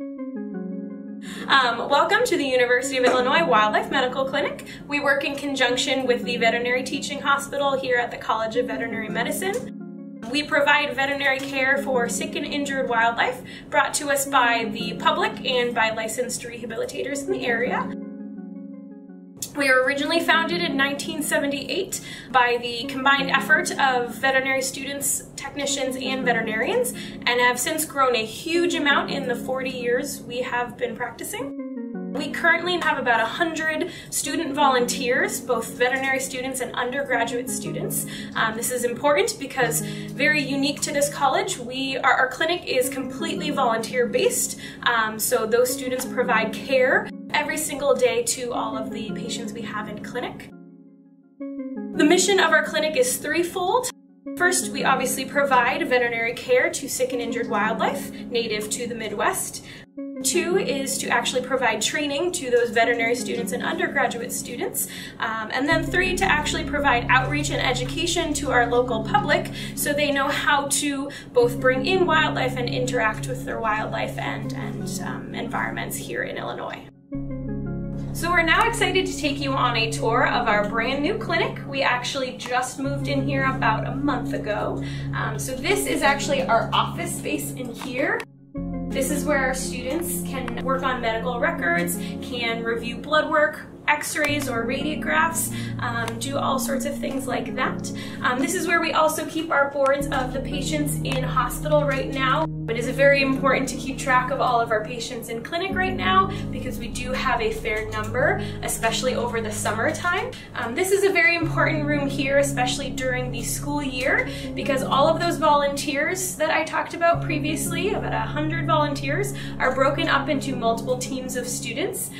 Um, welcome to the University of Illinois Wildlife Medical Clinic. We work in conjunction with the Veterinary Teaching Hospital here at the College of Veterinary Medicine. We provide veterinary care for sick and injured wildlife brought to us by the public and by licensed rehabilitators in the area. We were originally founded in 1978 by the combined effort of veterinary students, technicians, and veterinarians, and have since grown a huge amount in the 40 years we have been practicing. We currently have about 100 student volunteers, both veterinary students and undergraduate students. Um, this is important because very unique to this college, we our, our clinic is completely volunteer based. Um, so those students provide care every single day to all of the patients we have in clinic. The mission of our clinic is threefold. First, we obviously provide veterinary care to sick and injured wildlife native to the Midwest. Two is to actually provide training to those veterinary students and undergraduate students. Um, and then three, to actually provide outreach and education to our local public so they know how to both bring in wildlife and interact with their wildlife and, and um, environments here in Illinois. So we're now excited to take you on a tour of our brand new clinic. We actually just moved in here about a month ago. Um, so this is actually our office space in here. This is where our students can work on medical records, can review blood work, x-rays or radiographs, um, do all sorts of things like that. Um, this is where we also keep our boards of the patients in hospital right now. It is very important to keep track of all of our patients in clinic right now because we do have a fair number, especially over the summertime. Um, this is a very important room here, especially during the school year, because all of those volunteers that I talked about previously, about 100 volunteers, are broken up into multiple teams of students.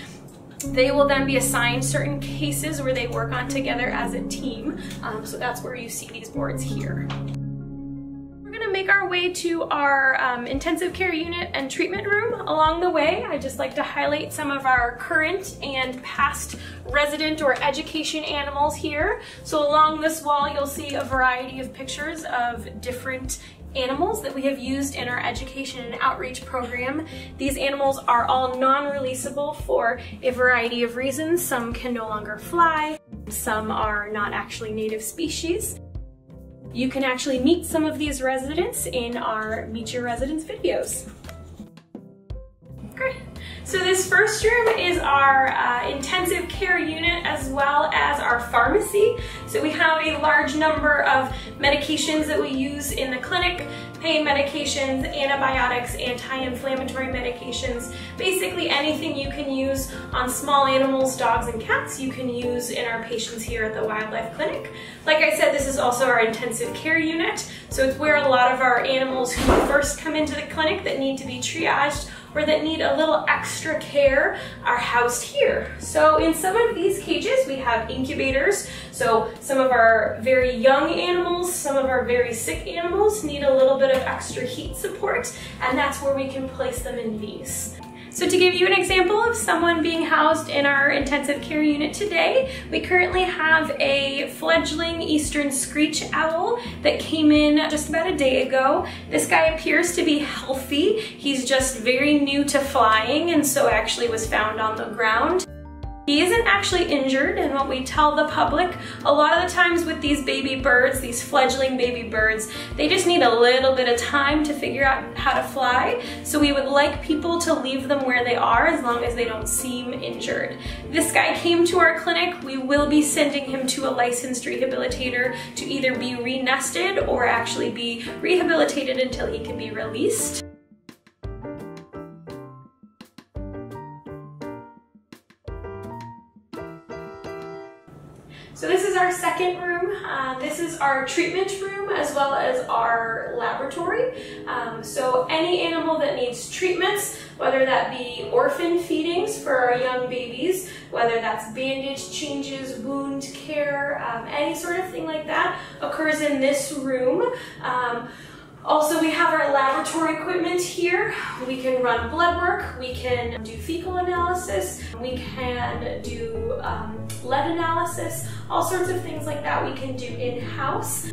They will then be assigned certain cases where they work on together as a team. Um, so that's where you see these boards here We're gonna make our way to our um, intensive care unit and treatment room. Along the way, I just like to highlight some of our current and past resident or education animals here. So along this wall, you'll see a variety of pictures of different animals that we have used in our education and outreach program. These animals are all non-releasable for a variety of reasons. Some can no longer fly, some are not actually native species. You can actually meet some of these residents in our Meet Your Residents videos. So this first room is our uh, intensive care unit as well as our pharmacy. So we have a large number of medications that we use in the clinic, pain medications, antibiotics, anti-inflammatory medications, basically anything you can use on small animals, dogs and cats, you can use in our patients here at the Wildlife Clinic. Like I said, this is also our intensive care unit, so it's where a lot of our animals who first come into the clinic that need to be triaged or that need a little extra care are housed here. So in some of these cages, we have incubators. So some of our very young animals, some of our very sick animals need a little bit of extra heat support, and that's where we can place them in these. So to give you an example of someone being housed in our intensive care unit today, we currently have a fledgling eastern screech owl that came in just about a day ago. This guy appears to be healthy. He's just very new to flying and so actually was found on the ground. He isn't actually injured and what we tell the public, a lot of the times with these baby birds, these fledgling baby birds, they just need a little bit of time to figure out how to fly. So we would like people to leave them where they are as long as they don't seem injured. This guy came to our clinic. We will be sending him to a licensed rehabilitator to either be re-nested or actually be rehabilitated until he can be released. So this is our second room. Uh, this is our treatment room as well as our laboratory. Um, so any animal that needs treatments, whether that be orphan feedings for our young babies, whether that's bandage changes, wound care, um, any sort of thing like that occurs in this room. Um, also, we have our laboratory equipment here. We can run blood work, we can do fecal analysis, we can do um, lead analysis, all sorts of things like that we can do in-house.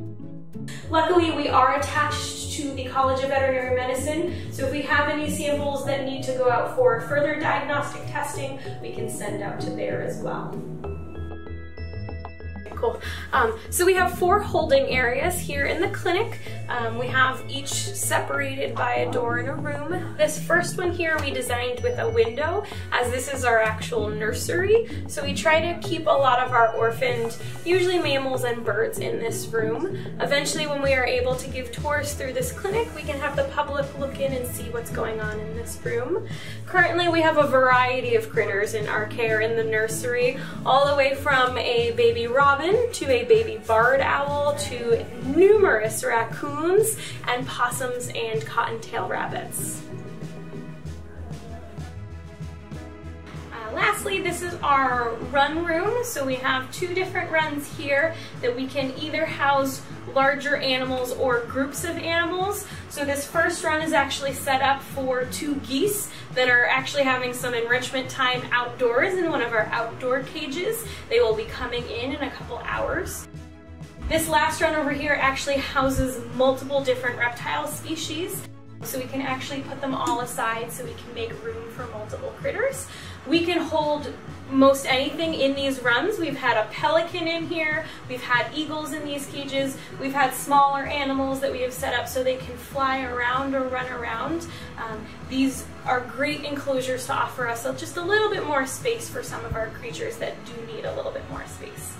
Luckily, we are attached to the College of Veterinary Medicine. So if we have any samples that need to go out for further diagnostic testing, we can send out to there as well cool. Um, so we have four holding areas here in the clinic. Um, we have each separated by a door in a room. This first one here we designed with a window as this is our actual nursery. So we try to keep a lot of our orphaned, usually mammals and birds in this room. Eventually when we are able to give tours through this clinic, we can have the public look in and see what's going on in this room. Currently we have a variety of critters in our care in the nursery, all the way from a baby robin to a baby barred owl to numerous raccoons and possums and cottontail rabbits. Lastly, this is our run room. So we have two different runs here that we can either house larger animals or groups of animals. So this first run is actually set up for two geese that are actually having some enrichment time outdoors in one of our outdoor cages. They will be coming in in a couple hours. This last run over here actually houses multiple different reptile species. So we can actually put them all aside so we can make room for multiple critters. We can hold most anything in these runs. We've had a pelican in here, we've had eagles in these cages, we've had smaller animals that we have set up so they can fly around or run around. Um, these are great enclosures to offer us just a little bit more space for some of our creatures that do need a little bit more space.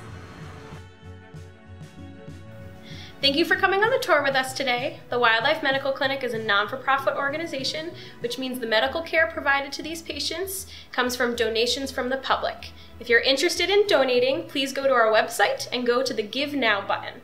Thank you for coming on the tour with us today. The Wildlife Medical Clinic is a non-for-profit organization, which means the medical care provided to these patients comes from donations from the public. If you're interested in donating, please go to our website and go to the Give Now button.